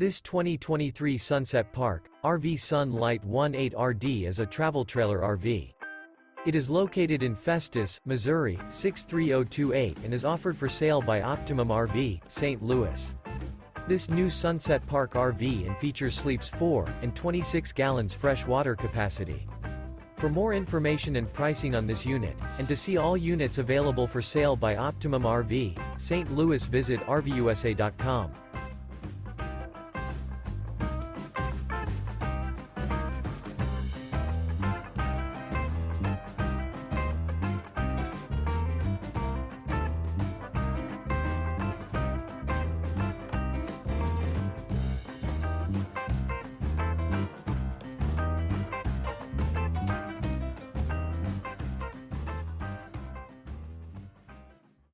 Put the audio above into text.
This 2023 Sunset Park, RV Sun Lite 18RD is a travel trailer RV. It is located in Festus, Missouri, 63028 and is offered for sale by Optimum RV, St. Louis. This new Sunset Park RV and features sleeps 4 and 26 gallons fresh water capacity. For more information and pricing on this unit, and to see all units available for sale by Optimum RV, St. Louis visit RVUSA.com.